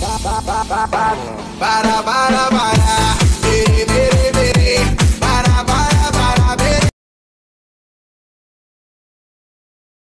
Para, para, para.